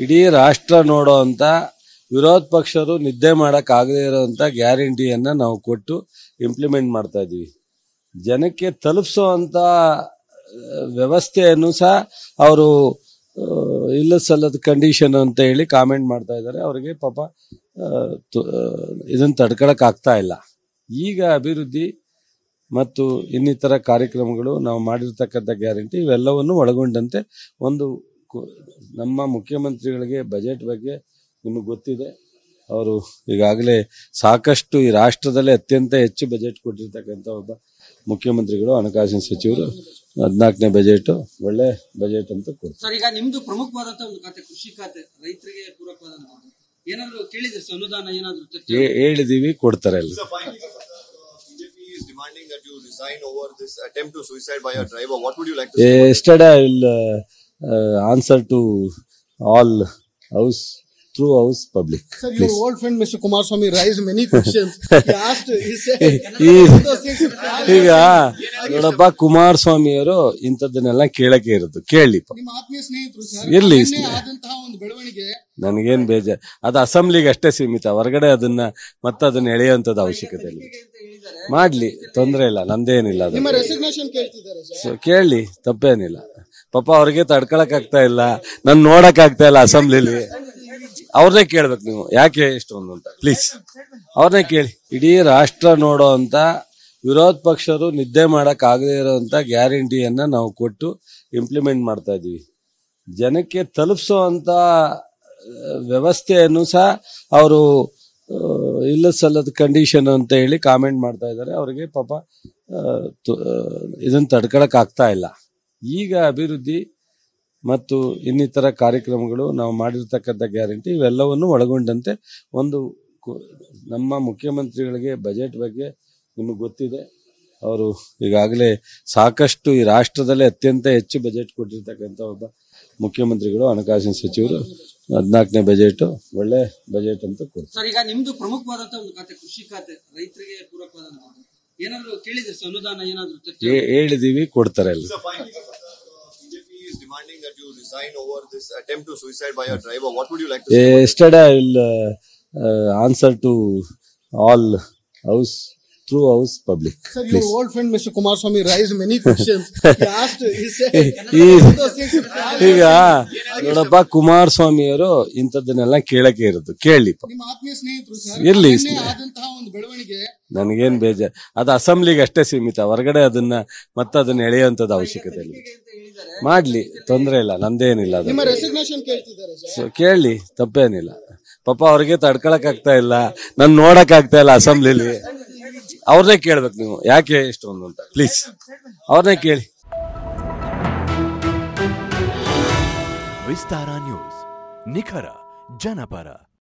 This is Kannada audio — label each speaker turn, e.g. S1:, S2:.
S1: ಇಡೀ ರಾಷ್ಟ್ರ ನೋಡೋ ಅಂತ ವಿರೋಧ ಪಕ್ಷರು ನಿದ್ದೆ ಮಾಡೋಕ್ಕಾಗದೇ ಆಗದೇ ಗ್ಯಾರಂಟಿಯನ್ನು ಗ್ಯಾರಂಟಿಯನ್ನ ನಾವು ಕೊಟ್ಟು ಇಂಪ್ಲಿಮೆಂಟ್ ಮಾಡ್ತಾ ಇದ್ದೀವಿ. ಜನಕ್ಕೆ ತಲುಪಿಸೋ ಅಂತ ವ್ಯವಸ್ಥೆಯನ್ನು ಸಹ ಅವರು ಇಲ್ಲ ಸಲ್ಲದ ಕಂಡೀಷನ್ ಅಂತ ಹೇಳಿ ಕಾಮೆಂಟ್ ಮಾಡ್ತಾ ಇದ್ದಾರೆ. ಅವರಿಗೆ ಪಾಪ ಇದನ್ನು ತು- ಇದನ್ನ ತಡ್ಕೊಳಕ್ ಆಗ್ತಾ ಇಲ್ಲ. ಈಗ ಅಭಿವೃದ್ಧಿ ಮತ್ತು ಇನ್ನಿತರ ಕಾರ್ಯಕ್ರಮಗಳು ನಾವು ಮಾಡಿರ್ತಕ್ಕಂಥ ಗ್ಯಾರಂಟಿ ಇವೆಲ್ಲವನ್ನು ಒಳಗೊಂಡಂತೆ ಒಂದು ನಮ್ಮ ಮುಖ್ಯಮಂತ್ರಿಗಳಿಗೆ ಬಜೆಟ್ ಬಗ್ಗೆ ನಿಮಗೆ ಗೊತ್ತಿದೆ. ಅವರು ಈಗಾಗಲೇ ಸಾಕಷ್ಟು ಈ ರಾಷ್ಟ್ರದಲ್ಲೇ ಅತ್ಯಂತ ಹೆಚ್ಚು ಬಜೆಟ್ ಕೊಟ್ಟಿರ್ತಕ್ಕಂಥ ಒಬ್ಬ ಮುಖ್ಯಮಂತ್ರಿಗಳು ಹಣಕಾಸಿನ ಸಚಿವರು. ಹದಿನಾಲ್ಕನೇ ಬಜೆಟ್ ಒಳ್ಳೆ ಬಜೆಟ್ ಅಂತ ಕೊಡ್ತಾರೆ.
S2: ಸರ್ ಈಗ ನಿಮ್ದು ಪ್ರಮುಖವಾದಂತ ಒಂದು ಖಾತೆ ಕೃಷಿ ಖಾತೆ ರೈತರಿಗೆ ಪೂರಕವಾದಂತ ಏನಾದ್ರು ಕೇಳಿದ್ರೆ ಅನುದಾನ ಏನಾದ್ರು
S1: ಹೇಳಿದೀವಿ ಕೊಡ್ತಾರೆ
S3: say?
S1: yesterday I will uh, uh, to all house through house public.
S4: Sir, your
S1: please.
S4: old friend Mr. Kumaraswamy raised many questions. he asked, he said.
S1: ಈಗ ನೋಡಪ್ಪ ಕುಮಾರಸ್ವಾಮಿ ಅವರು ಇಂಥದ್ದನ್ನೆಲ್ಲ ಕೇಳಕ್ಕೆ ಇರೋದು ಕೇಳಿ
S4: ನಿಮ್ಮ ಆತ್ಮೀಯ ಸ್ನೇಹಿತರು ಸರ್
S1: ಇರ್ಲಿ
S4: ನಿನ್ನೆ
S1: ಸ್ನೇಹ.
S4: ಆದಂತಹ ಒಂದು ಬೆಳವಣಿಗೆ
S1: ನನಗೇನ್ ಬೇಜಾರ್ ಅದು ಅಸೆಂಬ್ಲಿಗೆ ಅಷ್ಟೇ ಸೀಮಿತ ಹೊರಗಡೆ ಅದನ್ನ ಮತ್ತೆ ಅದನ್ನ ಎಳೆಯುವಂತದ್ದು ಅವಶ್ಯಕತೆ ಇಲ್ಲ ಮಾಡ್ಲಿ ತೊಂದ್ರೆ ಇಲ್ಲ ನಂದೇನಿಲ್ಲ ಅದು.
S4: ನಿಮ್ಮ ರೆಸಿಗ್ನೇಷನ್ ಕೇಳ್ತಿದ್ದಾರೆ ಸರ್.
S1: ಸೊ ಕೇಳಿ ತಪ್ಪೇನಿಲ್ಲ. ಪಾಪ ಅವ್ರಿಗೆ ತಡ್ಕೊಳಕ್ ಆಗ್ತಾ ಇಲ್ಲ ನನ್ ನೋಡಕ್ ಆಗ್ತಾ ಇಲ್ಲ ಅಸೆಂಬ್ಲಿಲಿ. ಅವ್ರನ್ನೇ ಕೇಳ್ಬೇಕು ನೀವು ಯಾಕೆ ಇಷ್ಟೊಂದು ಅಂತ ಪ್ಲೀಸ್. ಅವ್ರನ್ನೇ ಕೇಳಿ. ಇಡೀ ರಾಷ್ಟ್ರ ನೋಡೋ ಅಂತ ವಿರೋಧ ಪಕ್ಷರು ನಿದ್ದೆ ಮಾಡಕ್ ಆಗದೇ ಇರೋಂತ ಗ್ಯಾರಂಟಿಯನ್ನ ನಾವು ಕೊಟ್ಟು ಇಂಪ್ಲಿಮೆಂಟ್ ಮಾಡ್ತಾ ಇದೀವಿ ಜನಕ್ಕೆ ತಲುಪಿಸೋ ಅಂತ ವ್ಯವಸ್ಥೆಯನ್ನು ಸಹ ಅವರು ಇಲ್ಲ ಸಲ್ಲದ ಕಂಡೀಷನ್ ಅಂತ ಹೇಳಿ ಕಾಮೆಂಟ್ ಮಾಡ್ತಾ ಇದ್ದಾರೆ. ಅವರಿಗೆ ಪಾಪ ಇದನ್ನು ತಡ್ಕೊಳಕ್ ಆಗ್ತಾ ಇಲ್ಲ. ಈಗ ಅಭಿವೃದ್ಧಿ ಮತ್ತು ಇನ್ನಿತರ ಕಾರ್ಯಕ್ರಮಗಳು ನಾವು ಮಾಡಿರ್ತಕ್ಕಂಥ ಗ್ಯಾರಂಟಿ ಇವೆಲ್ಲವನ್ನು ಒಳಗೊಂಡಂತೆ ಒಂದು ನಮ್ಮ ಮುಖ್ಯಮಂತ್ರಿಗಳಿಗೆ ಬಜೆಟ್ ಬಗ್ಗೆ ನಿಮಗೆ ಗೊತ್ತಿದೆ. ಅವರು ಈಗಾಗಲೇ ಸಾಕಷ್ಟು ಈ ರಾಷ್ಟ್ರದಲ್ಲೇ ಅತ್ಯಂತ ಹೆಚ್ಚು ಬಜೆಟ್ ಕೊಟ್ಟಿರ್ತಕ್ಕಂಥ ಒಬ್ಬ ಮುಖ್ಯಮಂತ್ರಿಗಳು ಹಣಕಾಸಿನ ಸಚಿವರು ಹದಿನಾಲ್ಕನೇ ಬಜೆಟ್ ಒಳ್ಳೆ ಬಜೆಟ್ ಅಂತ ಕೊಡ್ತಾರೆ.
S2: ಸರ್ ಈಗ ನಿಮ್ದು ಪ್ರಮುಖವಾದಂತ ಒಂದು ಖಾತೆ ಕೃಷಿ ಖಾತೆ ರೈತರಿಗೆ ಪೂರಕವಾದಂತ ಏನಾದ್ರು ಕೇಳಿದ್ರೆ ಸರ್ ಅನುದಾನ ಏನಾದ್ರು ಚರ್ಚೆ
S1: ಹೇಳಿದೀವಿ ಕೊಡ್ತಾರೆ ಅಲ್ಲಿ
S3: yesterday I will answer to all you resign house public by your
S1: public.
S4: Sir, old friend Mr. Kumaraswamy raised many questions. he asked, he said,
S1: ಈ- ಈಗ ನೋಡಪ್ಪ ಕುಮಾರಸ್ವಾಮಿ ಅವರು ಇಂಥದ್ದನ್ನೆಲ್ಲ ಕೇಳಕ್ಕೆ ಇರೋದು. ಕೇಳಿ
S4: ನಿಮ್ಮ ಆತ್ಮೀಯ ಸ್ನೇಹಿತರು ಸರ್
S1: ಇರ್ಲಿ ಸ್ನೇಹ.
S4: ಆದಂತಹ ಒಂದು ಬೆಳವಣಿಗೆ.
S1: ನನಗೇನ್ ಬೇಜಾರ್ ಅದು ಅಸೆಂಬ್ಲಿಗೆ ಅಷ್ಟೇ ಸೀಮಿತ. ಹೊರಗಡೆ ಅದನ್ನ ಮತ್ತೆ ಅದನ್ನ ಎಳೆಯುವಂತದ್ದು ಅವಶ್ಯಕತೆ ಇಲ್ಲ. ಮಾಡ್ಲಿ ತೊಂದ್ರೆ ಇಲ್ಲ ನಂದೇನಿಲ್ಲ ಅದು
S4: ನಿಮ್ಮ ರೆಸಿಗ್ನೇಷನ್ ಕೇಳ್ತಿದ್ದಾರೆ ಸರ್.
S1: ಸೊ ಕೇಳಿ ತಪ್ಪೇನಿಲ್ಲ. ಪಾಪ ಅವ್ರಿಗೆ ತಡ್ಕೊಳಕ್ ಆಗ್ತಾ ಇಲ್ಲ. ನನ್ ನೋಡಕ್ ಆಗ್ತಾ ಇಲ್ಲ ಅಸೆಂಬ್ಲಿಲಿ. ಅವ್ರನ್ನೇ ಕೇಳ್ಬೇಕು ನೀವು. ಯಾಕೆ ಇಷ್ಟೊಂದು ಅಂತ? ಪ್ಲೀಸ್ ಅವ್ರನ್ನೇ ಕೇಳಿ.
S5: ವಿಸ್ತಾರ ನ್ಯೂಸ್. ನಿಖರ ಜನಪರ.